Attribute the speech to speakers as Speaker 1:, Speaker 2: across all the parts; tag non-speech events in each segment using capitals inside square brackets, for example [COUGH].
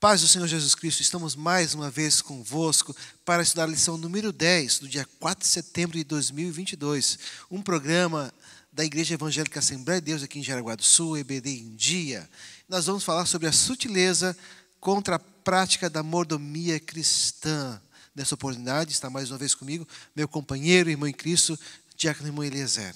Speaker 1: Paz do Senhor Jesus Cristo, estamos mais uma vez convosco para estudar a lição número 10, do dia 4 de setembro de 2022. Um programa da Igreja Evangélica Assembleia de Deus aqui em Jaraguá do Sul, EBD em Dia. Nós vamos falar sobre a sutileza contra a prática da mordomia cristã. Nessa oportunidade, está mais uma vez comigo meu companheiro, irmão em Cristo, Diácono Irmão Eliezer.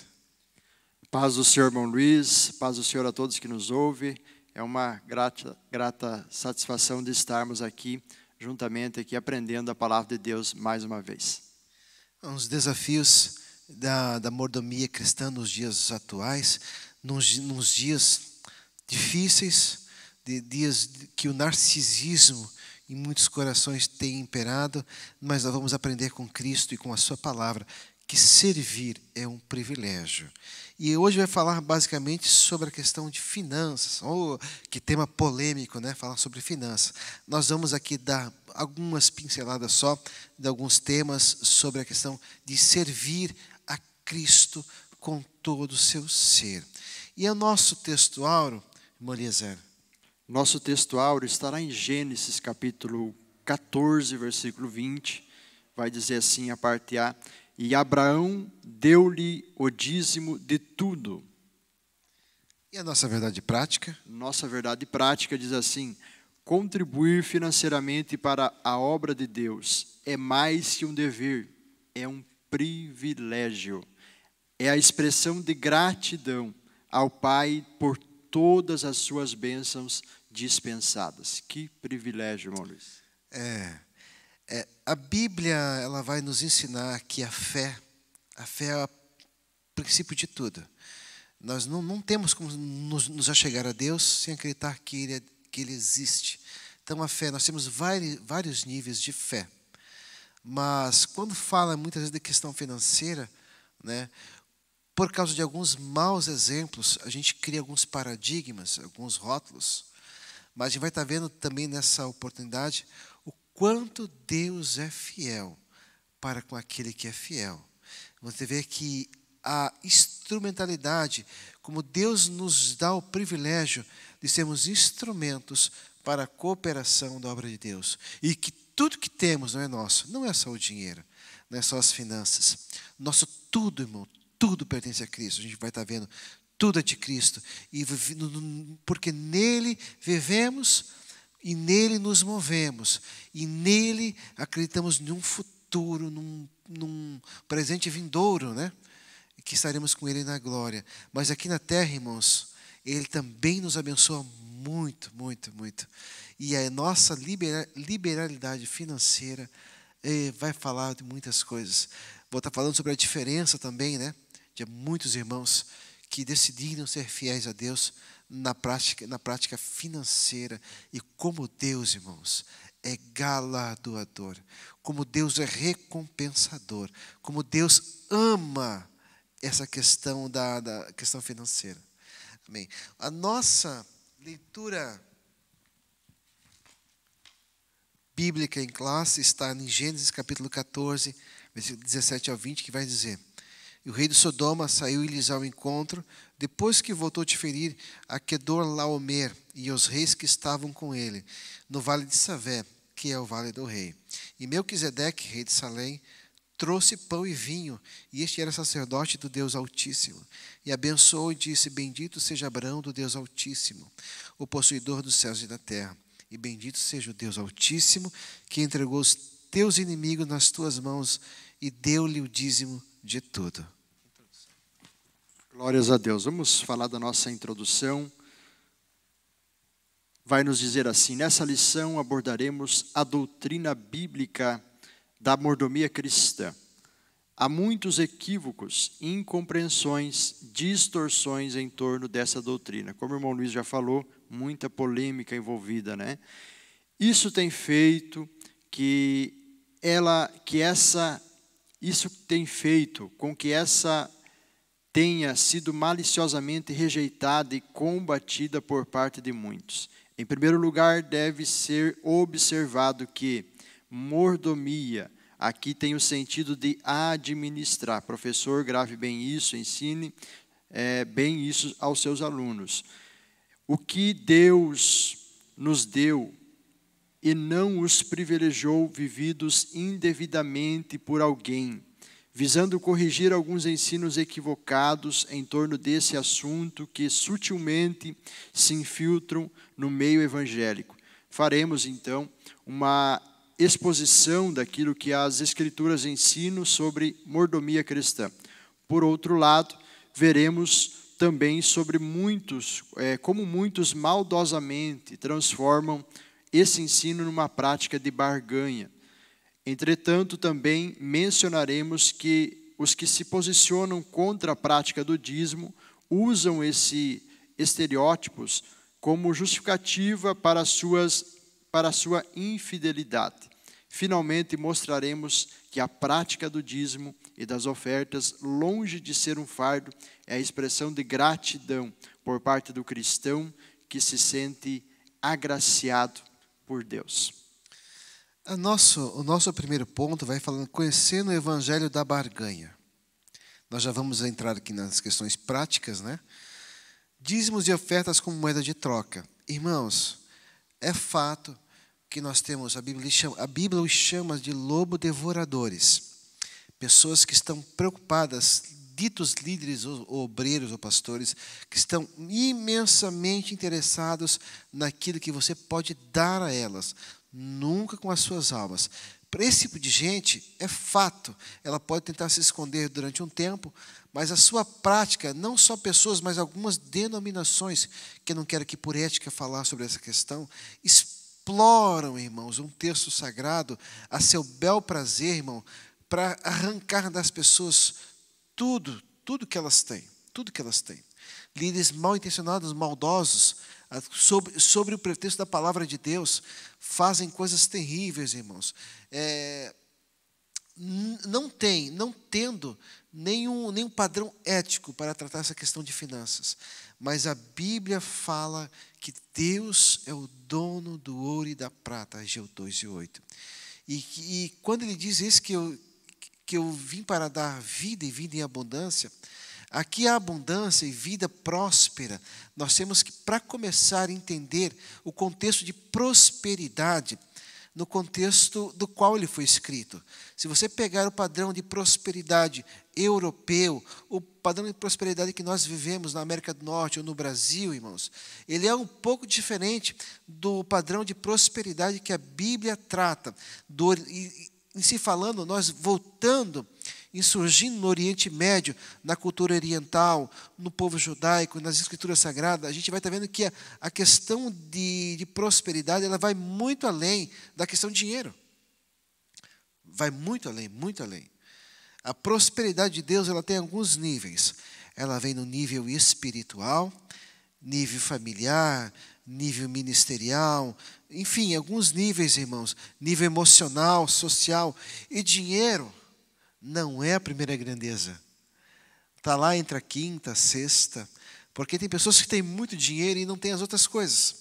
Speaker 2: Paz do Senhor, irmão Luiz, paz do Senhor a todos que nos ouvem. É uma grata, grata satisfação de estarmos aqui juntamente aqui aprendendo a palavra de Deus mais uma vez.
Speaker 1: Os desafios da, da mordomia cristã nos dias atuais, nos, nos dias difíceis, de dias que o narcisismo em muitos corações tem imperado, mas nós vamos aprender com Cristo e com a Sua palavra que servir é um privilégio. E hoje vai falar basicamente sobre a questão de finanças. Que tema polêmico, né? Falar sobre finanças. Nós vamos aqui dar algumas pinceladas só de alguns temas sobre a questão de servir a Cristo com todo o seu ser. E o nosso texto áureo, Eliezer?
Speaker 2: Nosso texto áureo estará em Gênesis capítulo 14, versículo 20. Vai dizer assim a parte A: e Abraão deu-lhe o dízimo de tudo.
Speaker 1: E a nossa verdade prática?
Speaker 2: Nossa verdade prática diz assim: contribuir financeiramente para a obra de Deus é mais que um dever, é um privilégio. É a expressão de gratidão ao Pai por todas as suas bênçãos dispensadas. Que privilégio, irmão Luiz.
Speaker 1: É. A Bíblia ela vai nos ensinar que a fé, a fé é o princípio de tudo. Nós não, não temos como nos, nos achegar a Deus sem acreditar que ele, é, que ele existe. Então, a fé, nós temos vários, vários níveis de fé. Mas, quando fala muitas vezes de questão financeira, né, por causa de alguns maus exemplos, a gente cria alguns paradigmas, alguns rótulos. Mas a gente vai estar vendo também nessa oportunidade quanto Deus é fiel para com aquele que é fiel. Você vê que a instrumentalidade, como Deus nos dá o privilégio de sermos instrumentos para a cooperação da obra de Deus. E que tudo que temos não é nosso, não é só o dinheiro, não é só as finanças. Nosso tudo, irmão, tudo pertence a Cristo. A gente vai estar vendo tudo é de Cristo. E porque nele vivemos, e nele nos movemos, e nele acreditamos num futuro, num, num presente vindouro, né? Que estaremos com ele na glória. Mas aqui na terra, irmãos, ele também nos abençoa muito, muito, muito. E a nossa liberalidade financeira eh, vai falar de muitas coisas. Vou estar falando sobre a diferença também, né? De muitos irmãos que decidiram ser fiéis a Deus na prática, na prática financeira. E como Deus, irmãos, é galardoador, como Deus é recompensador, como Deus ama essa questão da, da questão financeira. Amém. A nossa leitura bíblica em classe está em Gênesis capítulo 14, versículo 17 ao 20, que vai dizer: E o rei de Sodoma saiu e lhes ao encontro, depois que voltou de ferir a Kedor Laomer e os reis que estavam com ele, no vale de Savé, que é o vale do rei. E Melquisedeque, rei de Salém, trouxe pão e vinho, e este era sacerdote do Deus Altíssimo. E abençoou e disse: Bendito seja Abraão do Deus Altíssimo, o possuidor dos céus e da terra. E bendito seja o Deus Altíssimo, que entregou os teus inimigos nas tuas mãos e deu-lhe o dízimo de tudo.
Speaker 2: Glórias a Deus. Vamos falar da nossa introdução. Vai nos dizer assim: nessa lição abordaremos a doutrina bíblica da mordomia cristã. Há muitos equívocos, incompreensões, distorções em torno dessa doutrina. Como o irmão Luiz já falou, muita polêmica envolvida, né? Isso tem feito que ela que essa isso tem feito com que essa tenha sido maliciosamente rejeitada e combatida por parte de muitos. Em primeiro lugar, deve ser observado que mordomia aqui tem o sentido de administrar. Professor, grave bem isso, ensine é, bem isso aos seus alunos. O que Deus nos deu e não os privilegiou vividos indevidamente por alguém, visando corrigir alguns ensinos equivocados em torno desse assunto que sutilmente se infiltram no meio evangélico. Faremos então uma exposição daquilo que as Escrituras ensinam sobre mordomia cristã. Por outro lado, veremos também sobre muitos, é, como muitos maldosamente transformam esse ensino numa prática de barganha. Entretanto, também mencionaremos que os que se posicionam contra a prática do dízimo usam esses estereótipos como justificativa para, suas, para sua infidelidade. Finalmente, mostraremos que a prática do dízimo e das ofertas, longe de ser um fardo, é a expressão de gratidão por parte do cristão que se sente agraciado por Deus.
Speaker 1: A nosso, o nosso primeiro ponto vai falando conhecendo o evangelho da barganha. Nós já vamos entrar aqui nas questões práticas, né? Dízimos e ofertas como moeda de troca. Irmãos, é fato que nós temos, a Bíblia, chama, a Bíblia os chama de lobo devoradores. Pessoas que estão preocupadas, ditos líderes ou, obreiros ou pastores, que estão imensamente interessados naquilo que você pode dar a elas, nunca com as suas almas. Para esse tipo de gente, é fato, ela pode tentar se esconder durante um tempo, mas a sua prática, não só pessoas, mas algumas denominações, que eu não quero aqui por ética falar sobre essa questão, exploram, irmãos, um texto sagrado a seu bel prazer, irmão, para arrancar das pessoas tudo, tudo que elas têm, tudo que elas têm. Líderes mal intencionados, maldosos, sobre, sobre o pretexto da palavra de Deus, fazem coisas terríveis, irmãos. É, não tem, não tendo nenhum, nenhum padrão ético para tratar essa questão de finanças. Mas a Bíblia fala que Deus é o dono do ouro e da prata, Ageu 2 e 8. E, e quando ele diz isso, que eu, que eu vim para dar vida e vida em abundância, aqui a abundância e vida próspera, nós temos que, para começar a entender o contexto de prosperidade, no contexto do qual ele foi escrito. Se você pegar o padrão de prosperidade europeu, o padrão de prosperidade que nós vivemos na América do Norte ou no Brasil, irmãos, ele é um pouco diferente do padrão de prosperidade que a Bíblia trata. Do, em se falando, nós voltando insurgindo no Oriente Médio, na cultura oriental, no povo judaico, nas escrituras sagradas, a gente vai estar vendo que a, a questão de, de prosperidade ela vai muito além da questão de dinheiro. Vai muito além, muito além. A prosperidade de Deus ela tem alguns níveis. Ela vem no nível espiritual, nível familiar, nível ministerial, enfim, alguns níveis, irmãos, nível emocional, social e dinheiro não é a primeira grandeza. Está lá entre a quinta, a sexta, porque tem pessoas que têm muito dinheiro e não têm as outras coisas.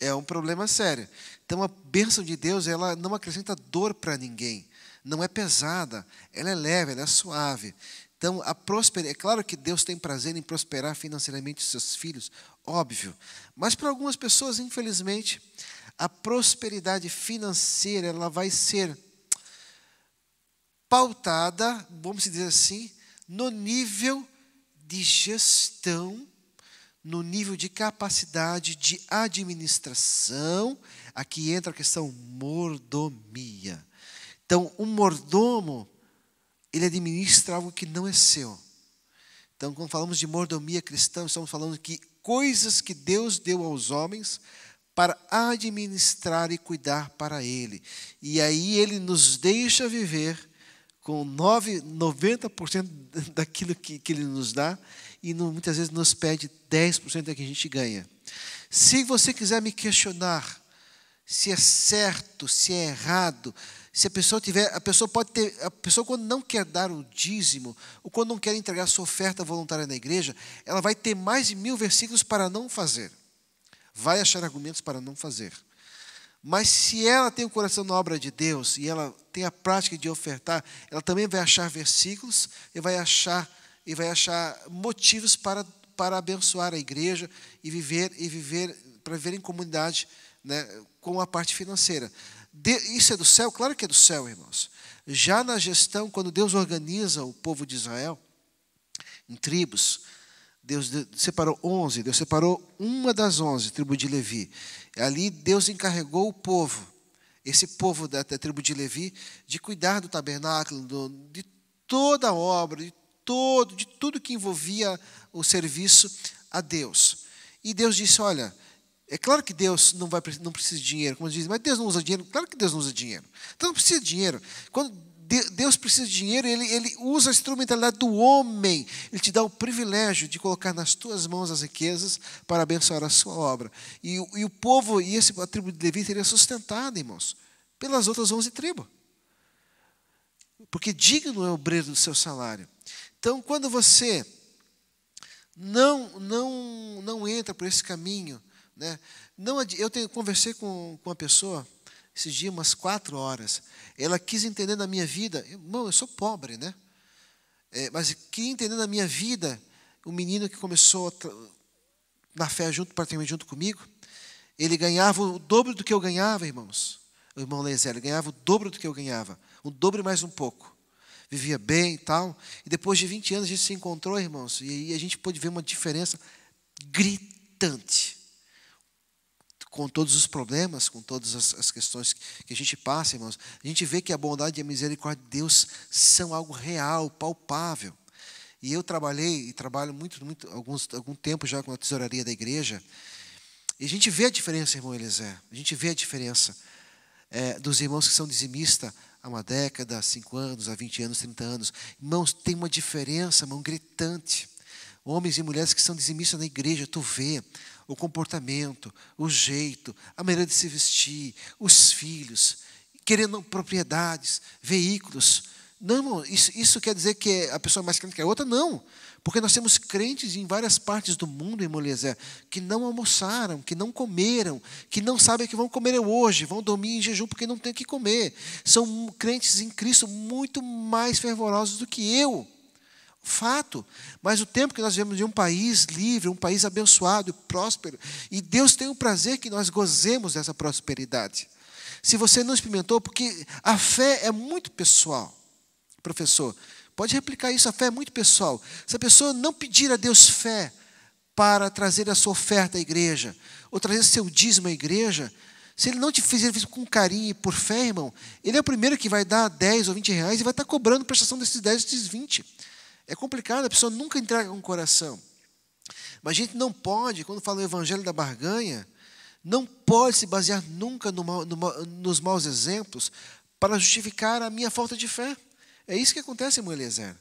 Speaker 1: É um problema sério. Então a bênção de Deus, ela não acrescenta dor para ninguém. Não é pesada, ela é leve, ela é suave. Então, a prosperidade, é claro que Deus tem prazer em prosperar financeiramente os seus filhos, óbvio. Mas para algumas pessoas, infelizmente, a prosperidade financeira, ela vai ser pautada, vamos dizer assim, no nível de gestão, no nível de capacidade de administração. Aqui entra a questão mordomia. Então, um mordomo, ele administra algo que não é seu. Então, quando falamos de mordomia cristã, estamos falando que coisas que Deus deu aos homens para administrar e cuidar para Ele. E aí Ele nos deixa viver com 9, 90% [LAUGHS] daquilo que, que Ele nos dá e muitas vezes nos pede 10% da que a gente ganha. Se você quiser me questionar se é certo, se é errado, se a pessoa tiver, a pessoa pode ter, a pessoa quando não quer dar o dízimo, ou quando não quer entregar sua oferta voluntária na igreja, ela vai ter mais de mil versículos para não fazer. Vai achar argumentos para não fazer. Mas se ela tem o coração na obra de Deus e ela tem a prática de ofertar, ela também vai achar versículos e vai achar e vai achar motivos para para abençoar a igreja e viver e viver para viver em comunidade né, com a parte financeira. De, isso é do céu? Claro que é do céu, irmãos. Já na gestão, quando Deus organiza o povo de Israel em tribos, Deus separou onze, Deus separou uma das onze, tribo de Levi. Ali Deus encarregou o povo, esse povo da, da tribo de Levi, de cuidar do tabernáculo, do, de toda a obra, de todo, de tudo que envolvia o serviço a Deus. E Deus disse: Olha, é claro que Deus não, vai, não precisa de dinheiro, como dizem, mas Deus não usa dinheiro. Claro que Deus não usa dinheiro. Então não precisa de dinheiro. Quando Deus precisa de dinheiro, ele, ele usa a instrumentalidade do homem. Ele te dá o privilégio de colocar nas tuas mãos as riquezas para abençoar a sua obra. E, e o povo, e esse, a tribo de Levi seria sustentada, irmãos, pelas outras onze tribos. Porque digno é o obreiro do seu salário. Então, quando você não não não entra por esse caminho, né? Não, eu tenho, conversei com, com uma pessoa esses dias, umas quatro horas. Ela quis entender na minha vida, irmão, eu sou pobre, né? É, mas queria entender na minha vida o menino que começou na fé junto, praticamente junto comigo. Ele ganhava o dobro do que eu ganhava, irmãos. O irmão Lezel, ele ganhava o dobro do que eu ganhava. O dobro mais um pouco vivia bem e tal. E depois de 20 anos a gente se encontrou, irmãos, e a gente pôde ver uma diferença gritante. Com todos os problemas, com todas as, as questões que a gente passa, irmãos, a gente vê que a bondade e a misericórdia de Deus são algo real, palpável. E eu trabalhei e trabalho muito, muito alguns, algum tempo já com a tesouraria da igreja. E a gente vê a diferença, irmão Elisé. A gente vê a diferença é, dos irmãos que são dizimistas há uma década, há cinco anos, há 20 anos, 30 anos. Irmãos, tem uma diferença, irmão, gritante. Homens e mulheres que são dizimistas na igreja, tu vê o comportamento, o jeito, a maneira de se vestir, os filhos, querendo propriedades, veículos. Não, isso, isso quer dizer que a pessoa é mais crente que a outra? Não. Porque nós temos crentes em várias partes do mundo, irmão Eliezer, que não almoçaram, que não comeram, que não sabem que vão comer hoje, vão dormir em jejum porque não tem o que comer. São crentes em Cristo muito mais fervorosos do que eu. Fato. Mas o tempo que nós vivemos em um país livre, um país abençoado próspero, e Deus tem o prazer que nós gozemos dessa prosperidade. Se você não experimentou, porque a fé é muito pessoal, professor. Pode replicar isso, a fé é muito pessoal. Se a pessoa não pedir a Deus fé para trazer a sua oferta à igreja, ou trazer seu dízimo à igreja, se ele não te fizer isso com carinho e por fé, irmão, ele é o primeiro que vai dar 10 ou 20 reais e vai estar cobrando prestação desses 10 ou desses 20. É complicado, a pessoa nunca entrega com o coração. Mas a gente não pode, quando fala o evangelho da barganha, não pode se basear nunca no mal, no, nos maus exemplos para justificar a minha falta de fé. É isso que acontece, irmão Eliezer.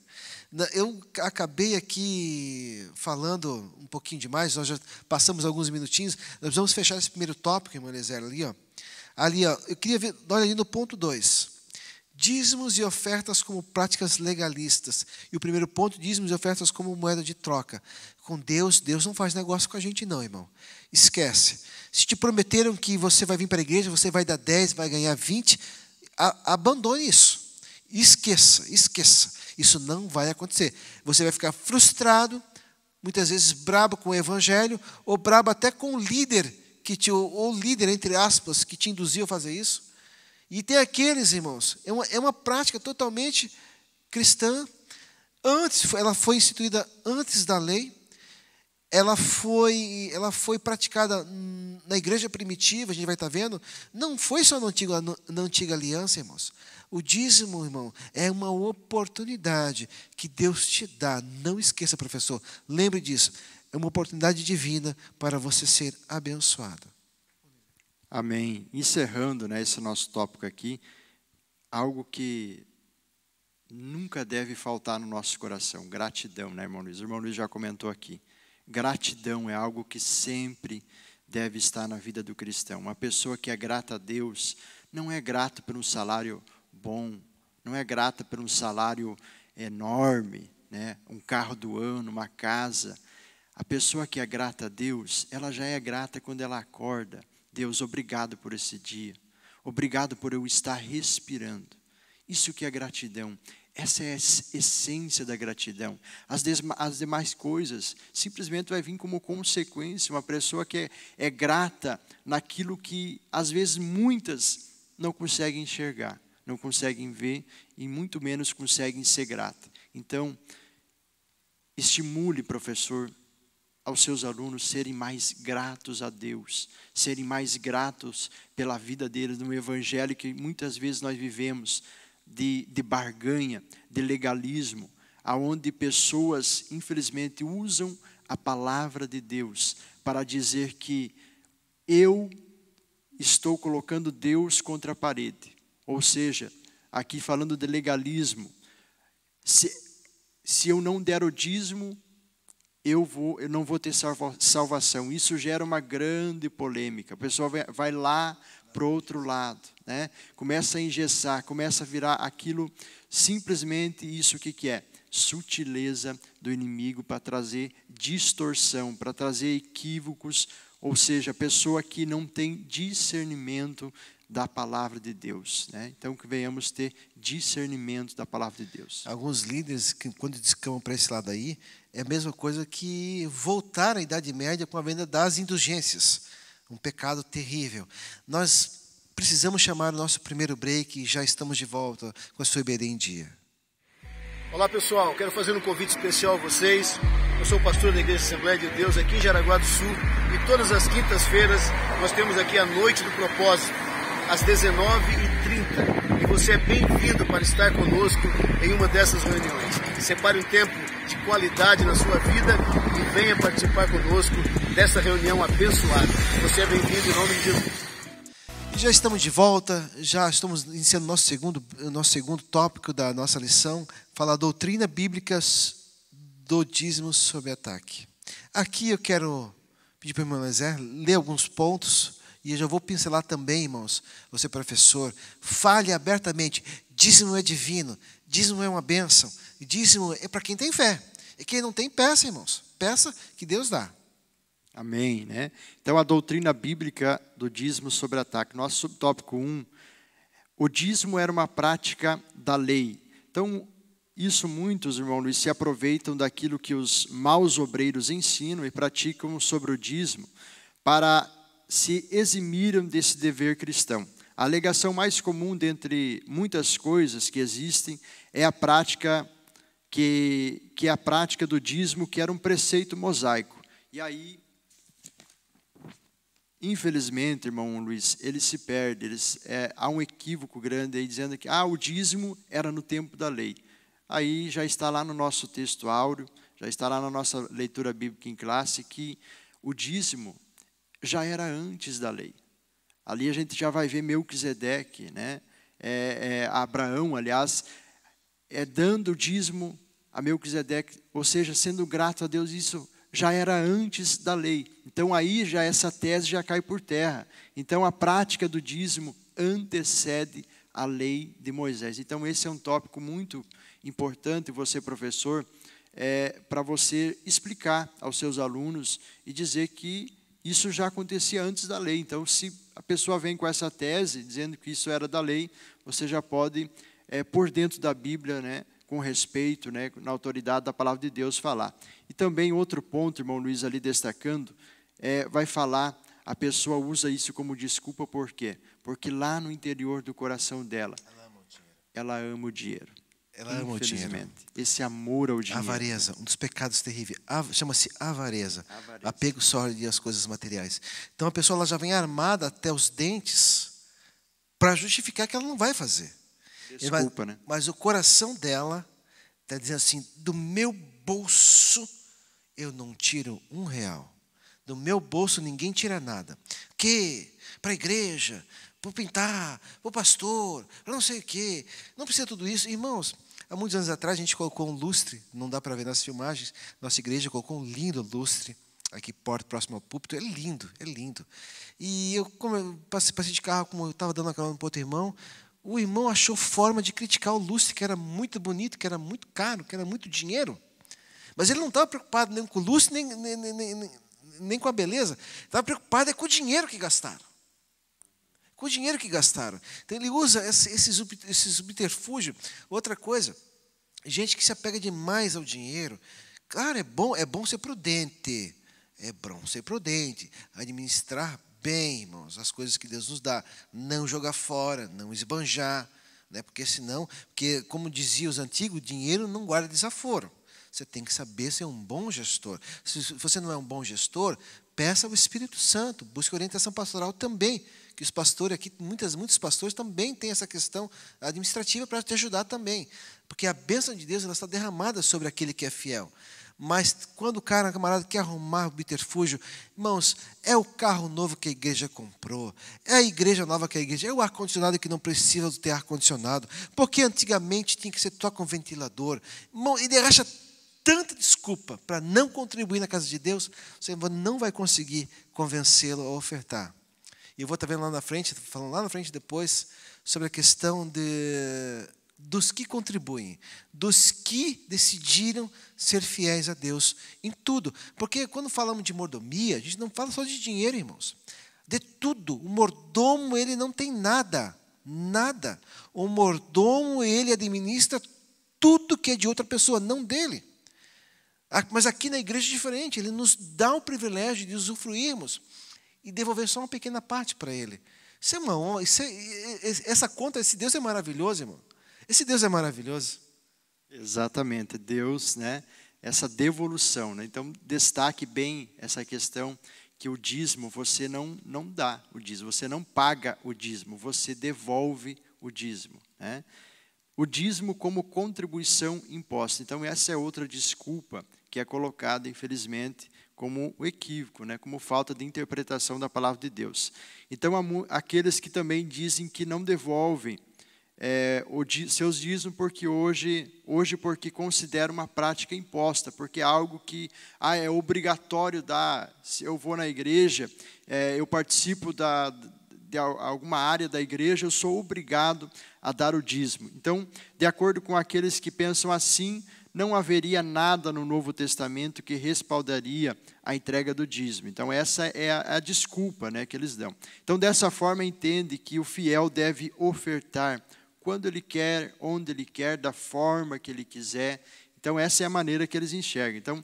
Speaker 1: Eu acabei aqui falando um pouquinho demais, nós já passamos alguns minutinhos. Nós vamos fechar esse primeiro tópico, irmão Eliezer, ali. Ó. Ali, ó, eu queria ver, olha ali no ponto 2. Dízimos e ofertas como práticas legalistas. E o primeiro ponto, dízimos e ofertas como moeda de troca. Com Deus, Deus não faz negócio com a gente, não, irmão. Esquece. Se te prometeram que você vai vir para a igreja, você vai dar 10, vai ganhar 20, a, abandone isso. Esqueça, esqueça. Isso não vai acontecer. Você vai ficar frustrado, muitas vezes brabo com o evangelho, ou brabo até com o líder, que te, ou líder, entre aspas, que te induziu a fazer isso. E tem aqueles, irmãos, é uma, é uma prática totalmente cristã. Antes, ela foi instituída antes da lei, ela foi, ela foi praticada na igreja primitiva, a gente vai estar vendo, não foi só na antiga, na antiga aliança, irmãos. O dízimo, irmão, é uma oportunidade que Deus te dá. Não esqueça, professor. Lembre disso. É uma oportunidade divina para você ser abençoado.
Speaker 2: Amém. Encerrando né, esse nosso tópico aqui, algo que nunca deve faltar no nosso coração: gratidão, né, irmão Luiz? O irmão Luiz já comentou aqui. Gratidão é algo que sempre deve estar na vida do cristão. Uma pessoa que é grata a Deus não é grata por um salário bom, não é grata por um salário enorme, né? um carro do ano, uma casa. A pessoa que é grata a Deus, ela já é grata quando ela acorda. Deus, obrigado por esse dia. Obrigado por eu estar respirando. Isso que é gratidão. Essa é a essência da gratidão. As, as demais coisas simplesmente vai vir como consequência. Uma pessoa que é, é grata naquilo que, às vezes, muitas não conseguem enxergar, não conseguem ver e muito menos conseguem ser grata. Então, estimule, professor, aos seus alunos serem mais gratos a Deus, serem mais gratos pela vida deles no evangelho que muitas vezes nós vivemos de, de barganha, de legalismo, aonde pessoas, infelizmente, usam a palavra de Deus para dizer que eu estou colocando Deus contra a parede. Ou seja, aqui falando de legalismo, se, se eu não der o dízimo, eu, vou, eu não vou ter salva, salvação. Isso gera uma grande polêmica. A pessoa vai, vai lá para o outro lado, né? começa a engessar, começa a virar aquilo, simplesmente isso que, que é? Sutileza do inimigo para trazer distorção, para trazer equívocos, ou seja, pessoa que não tem discernimento da palavra de Deus. Né? Então, que venhamos ter discernimento da palavra de Deus.
Speaker 1: Alguns líderes, que, quando descamam para esse lado aí, é a mesma coisa que voltar à Idade Média com a venda das indulgências. Um pecado terrível. Nós precisamos chamar o nosso primeiro break e já estamos de volta com a sua IBD em Dia.
Speaker 3: Olá pessoal, quero fazer um convite especial a vocês. Eu sou pastor da Igreja Assembleia de Deus aqui em Jaraguá do Sul e todas as quintas-feiras nós temos aqui a Noite do Propósito às 19h30. Você é bem-vindo para estar conosco em uma dessas reuniões. Separe um tempo de qualidade na sua vida e venha participar conosco dessa reunião abençoada. Você é bem-vindo em nome de Jesus.
Speaker 1: Já estamos de volta, já estamos iniciando nosso segundo, nosso segundo tópico da nossa lição, falar doutrina bíblica do dízimo sob ataque. Aqui eu quero pedir para o irmão Lezé ler alguns pontos e eu já vou pincelar também, irmãos, você professor, fale abertamente, dízimo é divino, dízimo é uma bênção, dízimo é para quem tem fé. E quem não tem, peça, irmãos, peça que Deus dá.
Speaker 2: Amém, né? Então a doutrina bíblica do dízimo sobre ataque, nosso subtópico 1, o dízimo era uma prática da lei. Então, isso muitos, irmão Luiz, se aproveitam daquilo que os maus obreiros ensinam e praticam sobre o dízimo para se eximiram desse dever cristão. A alegação mais comum dentre muitas coisas que existem é a prática que, que é a prática do dízimo, que era um preceito mosaico. E aí, infelizmente, irmão Luiz, ele se perde, é, há um equívoco grande aí dizendo que ah, o dízimo era no tempo da lei. Aí já está lá no nosso texto áureo, já está lá na nossa leitura bíblica em classe, que o dízimo já era antes da lei. Ali a gente já vai ver Melquisedeque, né? É, é, Abraão, aliás, é dando dízimo a Melquisedeque, ou seja, sendo grato a Deus, isso já era antes da lei. Então aí já essa tese já cai por terra. Então a prática do dízimo antecede a lei de Moisés. Então esse é um tópico muito importante, você professor, é, para você explicar aos seus alunos e dizer que isso já acontecia antes da lei. Então, se a pessoa vem com essa tese, dizendo que isso era da lei, você já pode, é, por dentro da Bíblia, né, com respeito, né, na autoridade da palavra de Deus, falar. E também outro ponto, irmão Luiz, ali destacando, é, vai falar, a pessoa usa isso como desculpa, por quê? Porque lá no interior do coração dela, ela ama o dinheiro. Ela ama o dinheiro.
Speaker 1: Ela ama o dinheiro.
Speaker 2: Esse amor ao dinheiro.
Speaker 1: Avareza, um dos pecados terríveis. Chama-se avareza. avareza. Apego sólido às coisas materiais. Então a pessoa ela já vem armada até os dentes para justificar que ela não vai fazer.
Speaker 2: Desculpa,
Speaker 1: mas,
Speaker 2: né?
Speaker 1: Mas o coração dela está dizendo assim: do meu bolso eu não tiro um real. Do meu bolso ninguém tira nada. Que? Para a igreja, para pintar, para o pastor, para não sei o quê. Não precisa tudo isso. Irmãos, há muitos anos atrás a gente colocou um lustre, não dá para ver nas filmagens, nossa igreja colocou um lindo lustre, aqui porta próximo ao púlpito, é lindo, é lindo. E eu, eu passei, passei de carro, como eu estava dando a carona para outro irmão, o irmão achou forma de criticar o lustre, que era muito bonito, que era muito caro, que era muito dinheiro. Mas ele não estava preocupado nem com o lustre, nem, nem, nem, nem com a beleza. Estava preocupado é com o dinheiro que gastaram com o dinheiro que gastaram. Então ele usa esse, esse, subterfúgio. Outra coisa, Gente que se apega demais ao dinheiro. Claro, é bom, é bom ser prudente. É bom ser prudente, administrar bem, irmãos, as coisas que Deus nos dá, não jogar fora, não esbanjar, né? Porque senão, porque como diziam os antigos, dinheiro não guarda desaforo. Você tem que saber ser um bom gestor. Se você não é um bom gestor, peça ao Espírito Santo, busque orientação pastoral também, que os pastores aqui, muitas, muitos pastores também têm essa questão administrativa para te ajudar também, porque a bênção de Deus ela está derramada sobre aquele que é fiel. Mas quando o cara, o camarada, quer arrumar o biterfúgio, irmãos, é o carro novo que a igreja comprou, é a igreja nova que a igreja, é o ar-condicionado que não precisa ter ar-condicionado, porque antigamente tinha que ser só com ventilador. Irmão, ele acha tanta desculpa para não contribuir na casa de Deus, você não vai conseguir convencê-lo a ofertar. E eu vou estar vendo lá na frente, falando lá na frente depois, sobre a questão de dos que contribuem, dos que decidiram ser fiéis a Deus em tudo. Porque quando falamos de mordomia, a gente não fala só de dinheiro, irmãos. De tudo. O mordomo, ele não tem nada. Nada. O mordomo, ele administra tudo que é de outra pessoa, não dele. Mas aqui na igreja é diferente. Ele nos dá o privilégio de usufruirmos e devolver só uma pequena parte para ele. Isso é uma honra. É, essa conta, esse Deus é maravilhoso, irmão. Esse Deus é maravilhoso.
Speaker 2: Exatamente, Deus, né? Essa devolução, né? Então destaque bem essa questão que o dízimo você não não dá o dízimo, você não paga o dízimo, você devolve o dízimo, né? O dízimo como contribuição imposta. Então essa é outra desculpa que é colocada, infelizmente, como o equívoco, né? como falta de interpretação da palavra de Deus. Então, aqueles que também dizem que não devolvem é, seus dízimos porque hoje, hoje porque considera uma prática imposta, porque é algo que ah, é obrigatório dar. Se eu vou na igreja, é, eu participo da, de alguma área da igreja, eu sou obrigado a dar o dízimo. Então, de acordo com aqueles que pensam assim, não haveria nada no Novo Testamento que respaldaria a entrega do dízimo. Então, essa é a, a desculpa né, que eles dão. Então, dessa forma, entende que o fiel deve ofertar quando ele quer, onde ele quer, da forma que ele quiser. Então, essa é a maneira que eles enxergam. Então,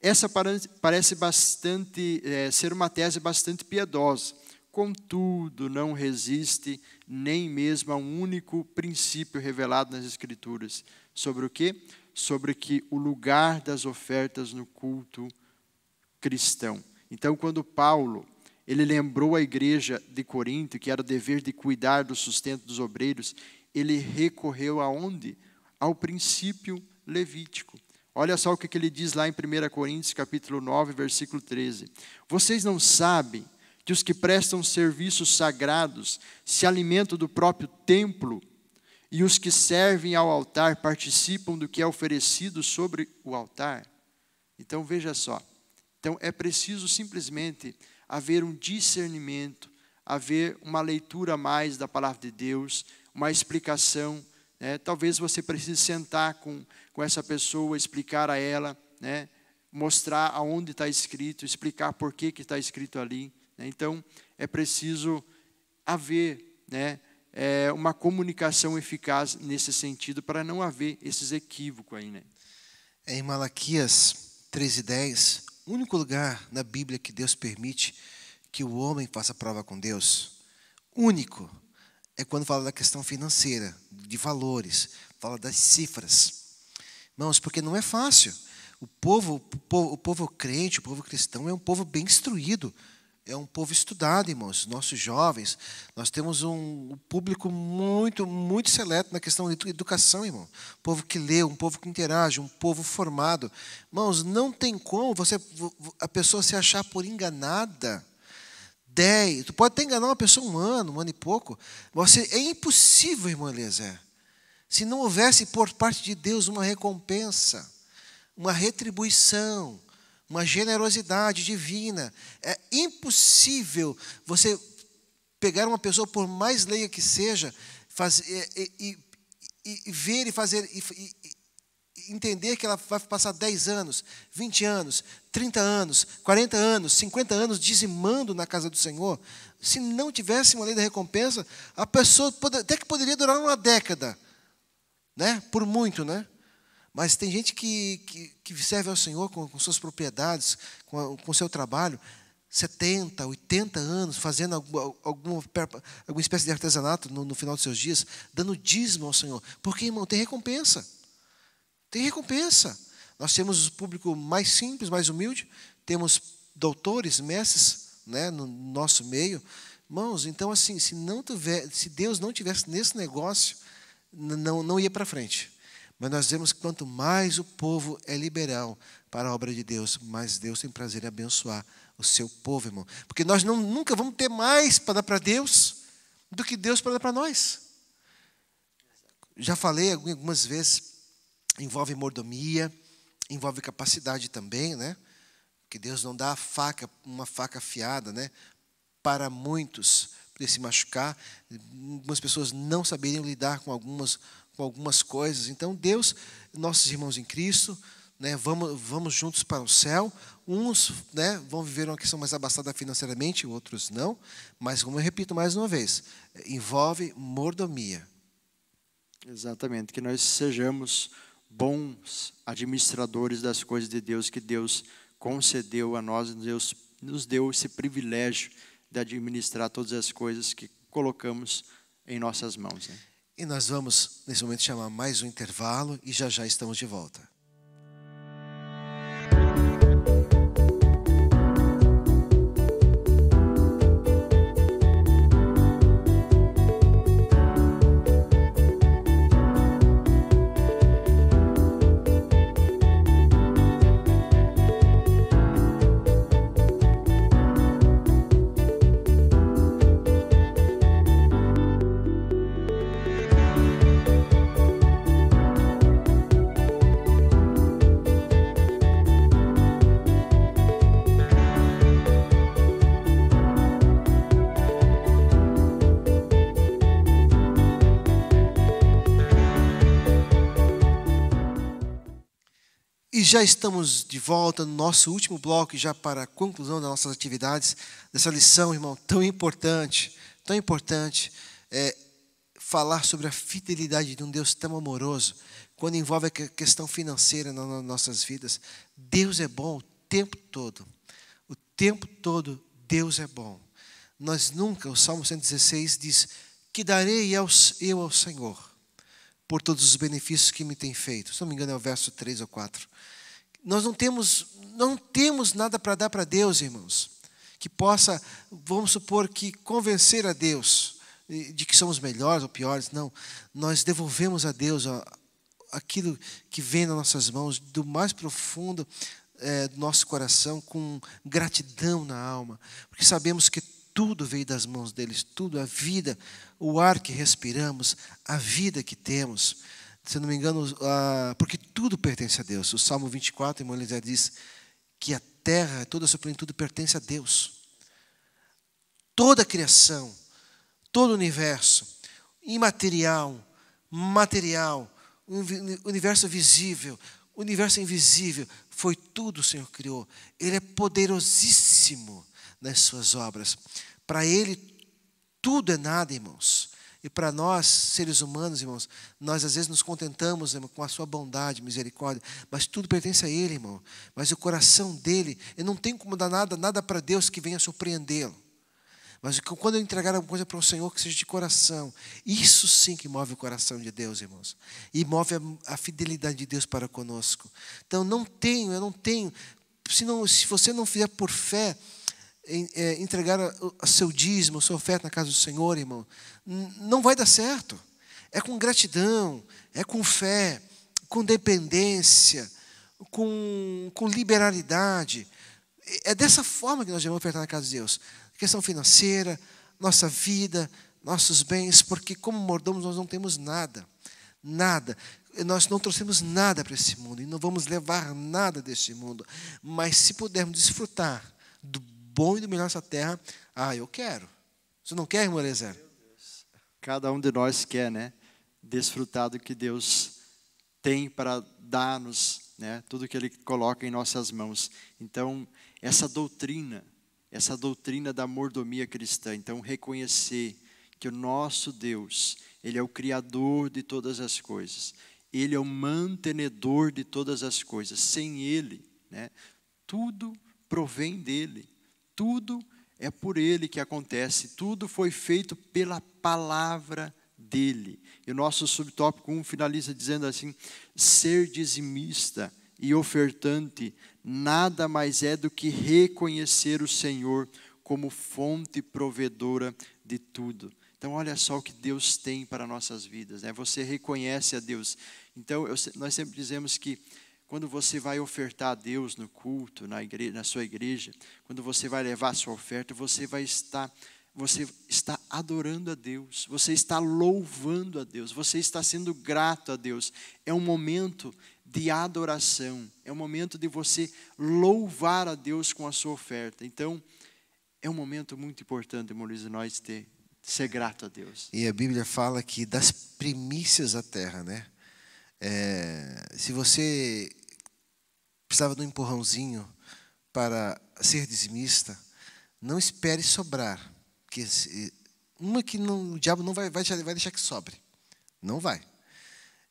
Speaker 2: essa parece bastante é, ser uma tese bastante piedosa. Contudo, não resiste nem mesmo a um único princípio revelado nas Escrituras. Sobre o quê? Sobre que o lugar das ofertas no culto cristão. Então, quando Paulo ele lembrou a igreja de Corinto que era o dever de cuidar do sustento dos obreiros, ele recorreu aonde? Ao princípio levítico. Olha só o que ele diz lá em 1 Coríntios capítulo 9, versículo 13. Vocês não sabem que os que prestam serviços sagrados se alimentam do próprio templo e os que servem ao altar participam do que é oferecido sobre o altar? Então veja só. Então é preciso simplesmente haver um discernimento, haver uma leitura mais da palavra de Deus, uma explicação. Né? Talvez você precise sentar com, com essa pessoa, explicar a ela, né? mostrar aonde está escrito, explicar por que está escrito ali. Né? Então, é preciso haver né? É uma comunicação eficaz nesse sentido, para não haver esses equívocos aí. Né?
Speaker 1: É em Malaquias 13,10, o único lugar na Bíblia que Deus permite que o homem faça prova com Deus, único, é quando fala da questão financeira, de valores, fala das cifras. Irmãos, porque não é fácil. O povo, o povo, o povo crente, o povo cristão é um povo bem instruído, é um povo estudado, irmãos. Nossos jovens, nós temos um, público muito, muito seleto na questão de educação, irmão. Um povo que lê, um povo que interage, um povo formado. Irmãos, não tem como você, a pessoa se achar por enganada 10, tu pode até enganar uma pessoa um ano, um ano e pouco. Você, é impossível, irmão Eliezer, se não houvesse por parte de Deus uma recompensa, uma retribuição, uma generosidade divina. É impossível você pegar uma pessoa, por mais leia que seja, fazer, e, e, e, e ver e fazer, e, entender que ela vai passar 10 anos, 20 anos, 30 anos, 40 anos, 50 anos dizimando na casa do Senhor, se não tivesse uma lei da recompensa, a pessoa até que poderia durar uma década, né? Por muito, né? Mas tem gente que, que, que serve ao Senhor com, com suas propriedades, com o seu trabalho, 70, 80 anos, fazendo alguma, alguma, alguma espécie de artesanato no, no, final dos seus dias, dando dízimo ao Senhor. Porque, irmão, tem recompensa. Tem recompensa. Nós temos o público mais simples, mais humilde, temos doutores, mestres né, no nosso meio. Irmãos, então assim, se, não tiver, se Deus não tivesse nesse negócio, não, não ia para frente. Mas nós vemos que quanto mais o povo é liberal para a obra de Deus, mais Deus tem prazer em abençoar o seu povo, irmão. Porque nós não, nunca vamos ter mais para dar para Deus do que Deus para dar para nós. Já falei algumas vezes, envolve mordomia, envolve capacidade também, né? Que Deus não dá faca, uma faca afiada, né? Para muitos, para se machucar. Algumas pessoas não saberiam lidar com algumas, com algumas coisas. Então, Deus, nossos irmãos em Cristo, né, vamos, vamos juntos para o céu. Uns né, vão viver uma questão mais abastada financeiramente, outros não. Mas, como eu repito mais uma vez, envolve mordomia.
Speaker 2: Exatamente, que nós sejamos bons administradores das coisas de Deus que Deus concedeu a nós, Deus nos deu esse privilégio de administrar todas as coisas que colocamos em nossas mãos. Né?
Speaker 1: E nós vamos, nesse momento, chamar mais um intervalo e já já estamos de volta. Já estamos de volta no nosso último bloco, já para a conclusão das nossas atividades, dessa lição, irmão, tão importante, tão importante, é, falar sobre a fidelidade de um Deus tão amoroso, quando envolve a questão financeira nas nossas vidas. Deus é bom o tempo todo, o tempo todo Deus é bom. Nós nunca, o Salmo 116 diz, que darei eu ao Senhor por todos os benefícios que me tem feito. Se não me engano é o verso 3 ou 4. Nós não temos, não temos nada para dar para Deus, irmãos, que possa, vamos supor, que convencer a Deus de que somos melhores ou piores. Não, nós devolvemos a Deus aquilo que vem nas nossas mãos, do mais profundo é, do nosso coração, com gratidão na alma, porque sabemos que tudo veio das mãos deles, tudo, a vida, o ar que respiramos, a vida que temos se não me engano, porque tudo pertence a Deus. O Salmo 24, irmão Elisé, diz que a terra, toda a sua plenitude pertence a Deus. Toda a criação, todo o universo, imaterial, material, universo visível, universo invisível, foi tudo o Senhor criou. Ele é poderosíssimo nas suas obras. Para Ele, tudo é nada, irmãos. E para nós, seres humanos, irmãos, nós às vezes nos contentamos irmão, com a sua bondade, misericórdia, mas tudo pertence a Ele, irmão. Mas o coração dele, ele não tem como dar nada, nada para Deus que venha surpreendê-lo. Mas quando eu entregar alguma coisa para o Senhor que seja de coração, isso sim que move o coração de Deus, irmãos. E move a, a fidelidade de Deus para conosco. Então não tenho, eu não tenho. Se, não, se você não fizer por fé, entregar o seu dízimo, a sua oferta na casa do Senhor, irmão, não vai dar certo. É com gratidão, é com fé, com dependência, com, com liberalidade. É dessa forma que nós devemos ofertar na casa de Deus. Questão financeira, nossa vida, nossos bens, porque como mordomos nós não temos nada. Nada. Nós não trouxemos nada para esse mundo e não vamos levar nada desse mundo. Mas se pudermos desfrutar bom e do melhor dessa terra, ah, eu quero. Você não quer, irmão Eliezer?
Speaker 2: Cada um de nós quer, né? Desfrutar do que Deus tem para dar-nos, né? Tudo que Ele coloca em nossas mãos. Então, essa doutrina, essa doutrina da mordomia cristã, então reconhecer que o nosso Deus, Ele é o Criador de todas as coisas. Ele é o mantenedor de todas as coisas. Sem Ele, né, tudo provém dele. Tudo é por Ele que acontece. Tudo foi feito pela palavra dele. E o nosso subtópico 1 finaliza dizendo assim: ser dizimista e ofertante nada mais é do que reconhecer o Senhor como fonte provedora de tudo. Então, olha só o que Deus tem para nossas vidas. Né? Você reconhece a Deus. Então, eu, nós sempre dizemos que quando você vai ofertar a Deus no culto, na, igreja, na sua igreja, quando você vai levar a sua oferta, você vai estar, você está adorando a Deus, você está louvando a Deus, você está sendo grato a Deus. É um momento de adoração, é um momento de você louvar a Deus com a sua oferta. Então, é um momento muito importante, Luiz, nós ter ser grato a Deus.
Speaker 1: E a Bíblia fala que das primícias da terra, né? É, se você precisava de um empurrãozinho para ser dizimista, não espere sobrar. Que uma que não, o diabo não vai, vai, vai deixar que sobre. Não vai.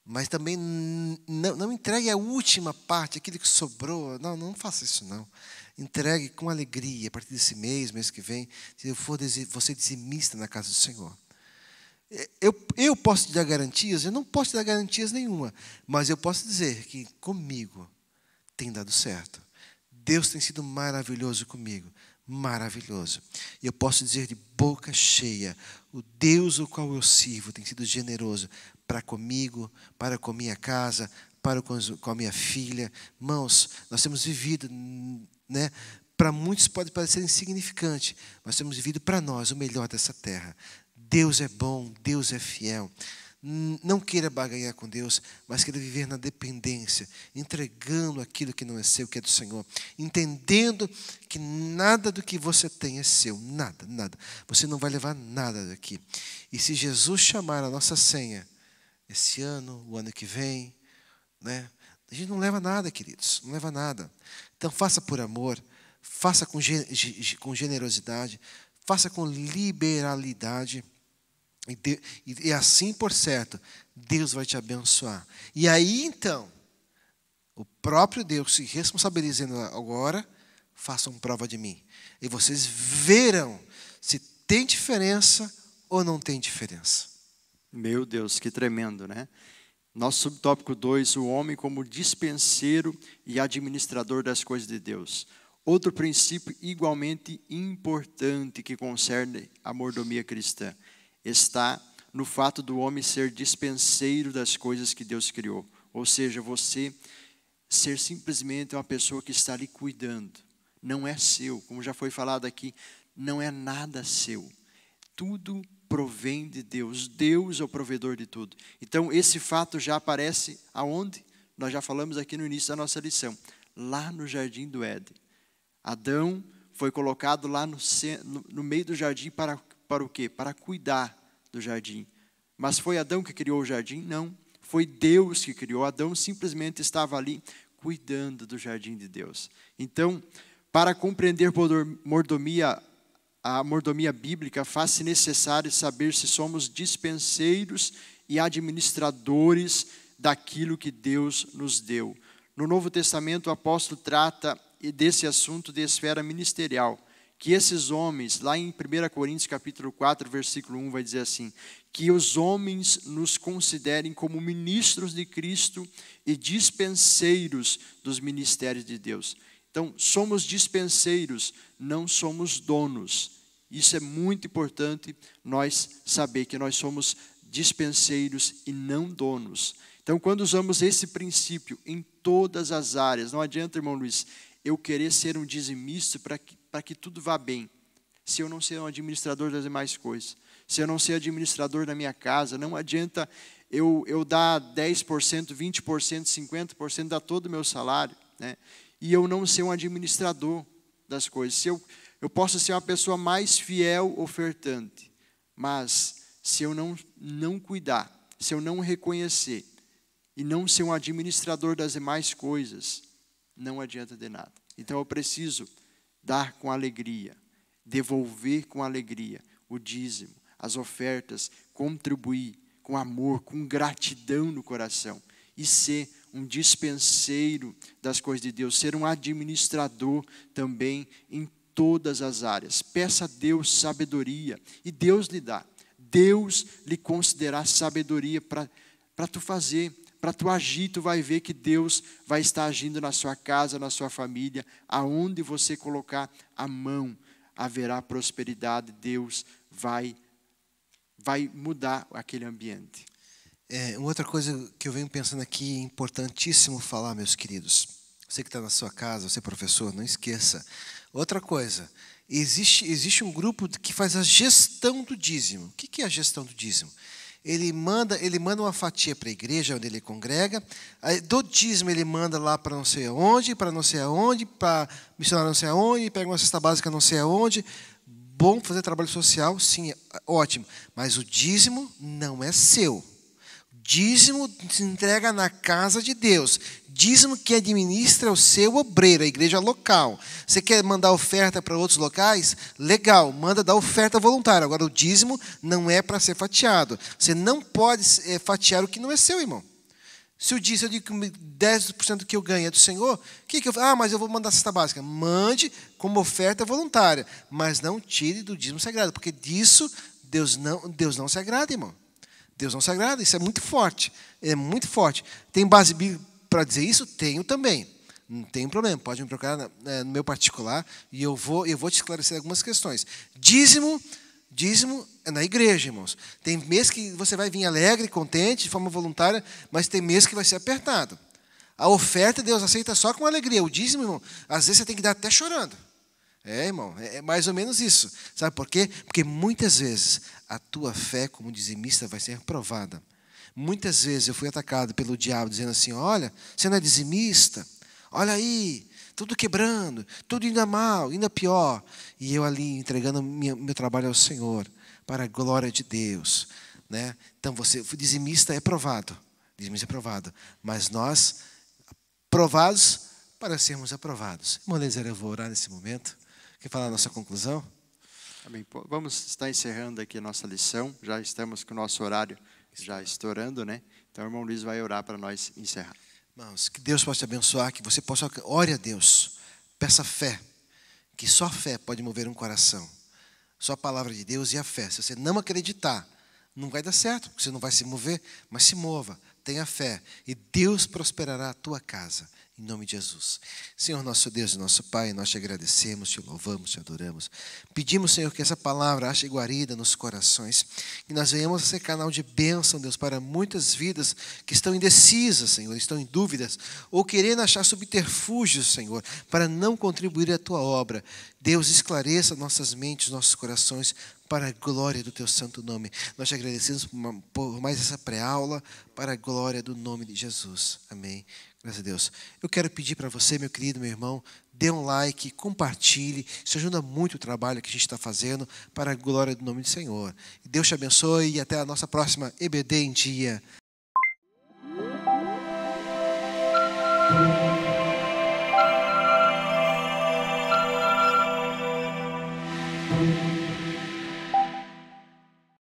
Speaker 1: Mas também não, não entregue a última parte, aquilo que sobrou. Não, não faça isso não. Entregue com alegria a partir desse mês, mês que vem, se eu for você dizimista na casa do Senhor. Eu, eu posso te dar garantias? Eu não posso te dar garantias nenhuma, mas eu posso dizer que comigo tem dado certo. Deus tem sido maravilhoso comigo, maravilhoso. E eu posso dizer de boca cheia: o Deus o qual eu sirvo tem sido generoso para comigo, para com minha casa, para com a minha filha. Mãos, nós temos vivido né? Para muitos pode parecer insignificante, mas temos vivido para nós o melhor dessa terra. Deus é bom, Deus é fiel. Não queira baganhar com Deus, mas queira viver na dependência, entregando aquilo que não é seu, que é do Senhor, entendendo que nada do que você tem é seu, nada, nada. Você não vai levar nada daqui. E se Jesus chamar a nossa senha, esse ano, o ano que vem, né? A gente não leva nada, queridos, não leva nada. Então faça por amor, faça com, com generosidade, faça com liberalidade. E, de, e assim, por certo, Deus vai te abençoar. E aí então, o próprio Deus se responsabilizando agora, façam prova de mim. E vocês verão se tem diferença ou não tem diferença.
Speaker 2: Meu Deus, que tremendo, né? Nosso subtópico 2, o homem como dispenseiro e administrador das coisas de Deus. Outro princípio igualmente importante que concerne a mordomia cristã está no fato do homem ser dispenseiro das coisas que Deus criou. Ou seja, você ser simplesmente uma pessoa que está ali cuidando. Não é seu, como já foi falado aqui, não é nada seu. Tudo provém de Deus. Deus é o provedor de tudo. Então, esse fato já aparece aonde? Nós já falamos aqui no início da nossa lição, lá no jardim do Éden. Adão foi colocado lá no, no meio do jardim para, para o quê? Para cuidar do jardim. Mas foi Adão que criou o jardim? Não. Foi Deus que criou. Adão simplesmente estava ali cuidando do jardim de Deus. Então, para compreender mordomia a mordomia bíblica faz-se necessário saber se somos dispenseiros e administradores daquilo que Deus nos deu. No Novo Testamento, o apóstolo trata desse assunto de esfera ministerial, que esses homens, lá em 1 Coríntios capítulo 4, versículo 1, vai dizer assim, que os homens nos considerem como ministros de Cristo e dispenseiros dos ministérios de Deus. Então, somos dispenseiros, não somos donos. Isso é muito importante nós saber que nós somos dispenseiros e não donos. Então, quando usamos esse princípio em todas as áreas, não adianta, irmão Luiz, eu querer ser um dizimista para que, para que tudo vá bem, se eu não ser um administrador das demais coisas, se eu não ser administrador da minha casa, não adianta eu, eu dar 10%, 20%, 50%, dar todo o meu salário, né? e eu não ser um administrador das coisas. Se eu, eu posso ser uma pessoa mais fiel ofertante, mas se eu não, não cuidar, se eu não reconhecer e não ser um administrador das demais coisas, não adianta de nada. Então eu preciso dar com alegria, devolver com alegria o dízimo, as ofertas, contribuir com amor, com gratidão no coração. e ser um dispenseiro das coisas de Deus, ser um administrador também em todas as áreas. Peça a Deus sabedoria e Deus lhe dá. Deus lhe concederá sabedoria para tu fazer, para tu agir, tu vai ver que Deus vai estar agindo na sua casa, na sua família, aonde você colocar a mão, haverá prosperidade, Deus vai vai mudar aquele ambiente.
Speaker 1: É, outra coisa que eu venho pensando aqui, importantíssimo falar, meus queridos. Você que está na sua casa, você é professor, não esqueça. Outra coisa, existe, existe um grupo que faz a gestão do dízimo. O que é a gestão do dízimo? Ele manda, ele manda uma fatia para a igreja onde ele congrega. Aí, do dízimo ele manda lá para não sei aonde, para não sei aonde, para missionário não sei aonde, pega uma cesta básica não sei aonde. Bom fazer trabalho social, sim, ótimo. Mas o dízimo não é seu. Dízimo se entrega na casa de Deus. Dízimo que administra o seu obreiro, a igreja local. Você quer mandar oferta para outros locais? Legal, manda dar oferta voluntária. Agora, o dízimo não é para ser fatiado. Você não pode é, fatiar o que não é seu, irmão. Se eu disse, eu digo que 10% do que eu ganho é do Senhor, o que, que eu Ah, mas eu vou mandar cesta básica. Mande como oferta voluntária, mas não tire do dízimo sagrado, porque disso Deus não, Deus não se agrada, irmão. Deus não se agrada, isso é muito forte. É muito forte. Tem base bíblica para dizer isso? Tenho também. Não tem problema, pode me procurar no meu particular e eu vou, eu vou te esclarecer algumas questões. Dízimo, dízimo é na igreja, irmãos. Tem mês que você vai vir alegre, contente, de forma voluntária, mas tem mês que vai ser apertado. A oferta Deus aceita só com alegria. O dízimo, irmão, às vezes você tem que dar até chorando. É, irmão, é mais ou menos isso. Sabe por quê? Porque muitas vezes a tua fé como dizimista vai ser provada. Muitas vezes eu fui atacado pelo diabo dizendo assim: olha, você não é dizimista, olha aí, tudo quebrando, tudo indo mal, indo pior. E eu ali entregando minha, meu trabalho ao Senhor, para a glória de Deus. Né? Então, você, dizimista é provado, dizimista é provado, mas nós, provados para sermos aprovados. Irmão Lezer, eu vou orar nesse momento. Quer falar a nossa conclusão?
Speaker 2: Amém. Vamos estar encerrando aqui a nossa lição. Já estamos com o nosso horário já estourando, né? Então, o irmão Luiz vai orar para nós encerrar.
Speaker 1: Irmãos, que Deus possa te abençoar, que você possa. Ore a Deus, peça fé, que só a fé pode mover um coração. Só a palavra de Deus e a fé. Se você não acreditar, não vai dar certo, você não vai se mover, mas se mova, tenha fé, e Deus prosperará a tua casa. Em nome de Jesus. Senhor, nosso Deus e nosso Pai, nós te agradecemos, te louvamos, te adoramos. Pedimos, Senhor, que essa palavra ache guarida nos corações. Que nós venhamos a ser canal de bênção, Deus, para muitas vidas que estão indecisas, Senhor, estão em dúvidas, ou querendo achar subterfúgios, Senhor, para não contribuir à tua obra. Deus, esclareça nossas mentes, nossos corações, para a glória do teu santo nome. Nós te agradecemos por mais essa pré-aula, para a glória do nome de Jesus. Amém. Graças a Deus. Eu quero pedir para você, meu querido, meu irmão, dê um like, compartilhe. Isso ajuda muito o trabalho que a gente está fazendo para a glória do nome do Senhor. Deus te abençoe e até a nossa próxima EBD em Dia.